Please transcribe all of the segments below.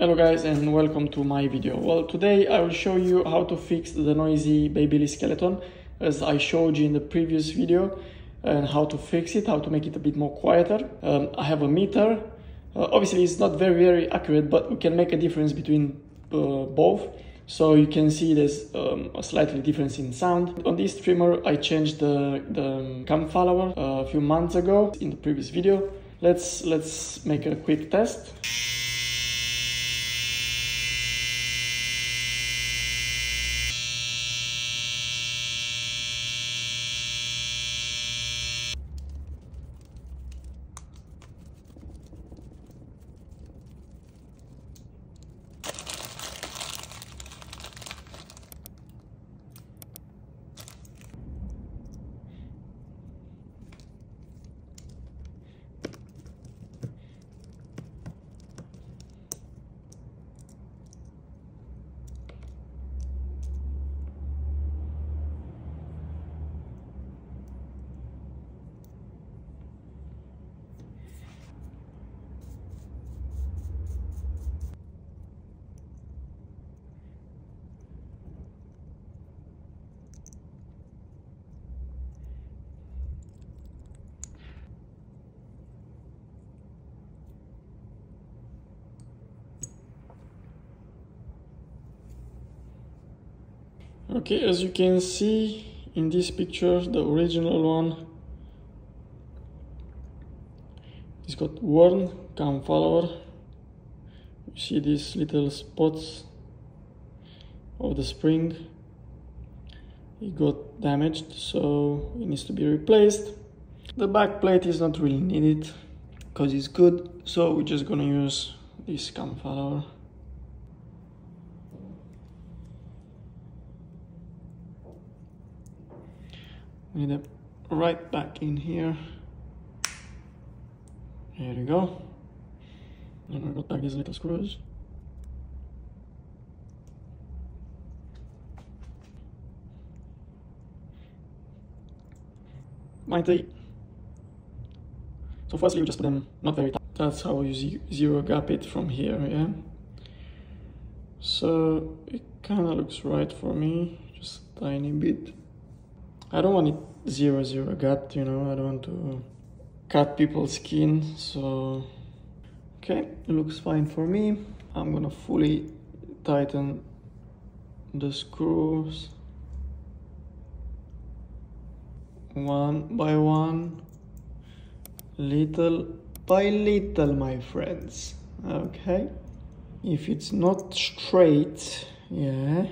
Hello guys and welcome to my video. Well today I will show you how to fix the noisy Babyliss skeleton as I showed you in the previous video and how to fix it, how to make it a bit more quieter. Um, I have a meter. Uh, obviously it's not very very accurate but we can make a difference between uh, both. So you can see there's um, a slightly difference in sound. On this trimmer I changed the, the cam follower uh, a few months ago in the previous video. Let's, let's make a quick test. Okay, as you can see in this picture, the original one it's got worn cam follower. You see these little spots of the spring. It got damaged, so it needs to be replaced. The back plate is not really needed because it's good, so we're just gonna use this cam follower. Need it right back in here here we go and we got back these little screws Might be. So firstly, you just put them not very tight. That's how you zero gap it from here, yeah? So it kind of looks right for me, just tiny bit. I don't want it zero zero gut, you know, I don't want to cut people's skin, so okay, it looks fine for me. I'm gonna fully tighten the screws one by one, little by little, my friends, okay? If it's not straight, yeah,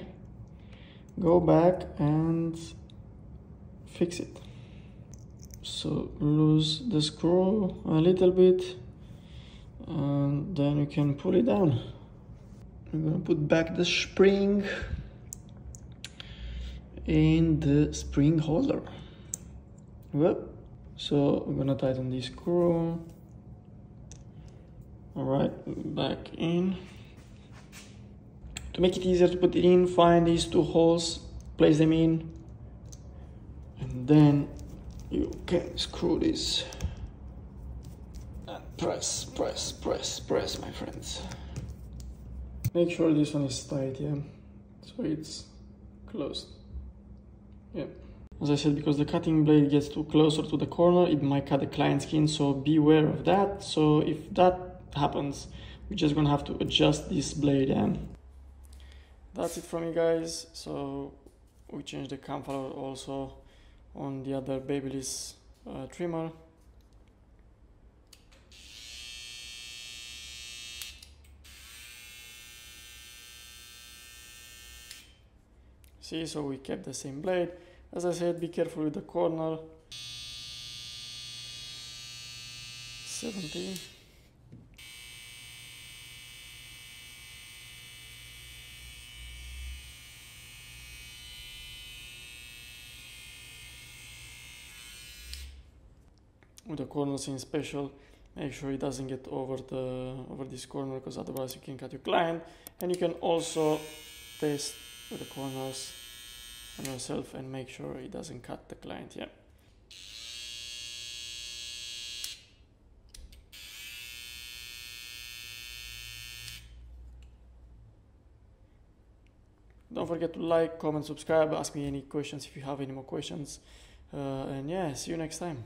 go back and fix it. So lose the screw a little bit and then you can pull it down. I'm gonna put back the spring in the spring holder. Well so we're gonna tighten this screw all right back in. To make it easier to put it in find these two holes place them in then you can screw this. And press press press press my friends. Make sure this one is tight yeah? So it's closed. Yeah. As I said because the cutting blade gets too closer to the corner it might cut the client skin so beware of that. So if that happens we're just gonna have to adjust this blade yeah? That's it from me guys. So we changed the cam follower also on the other Babyliss uh, trimmer. See, so we kept the same blade. As I said, be careful with the corner. 70. With the corner scene special make sure it doesn't get over the over this corner because otherwise you can cut your client. And you can also test with the corners on yourself and make sure it doesn't cut the client yeah. Don't forget to like comment subscribe ask me any questions if you have any more questions. Uh, and yeah see you next time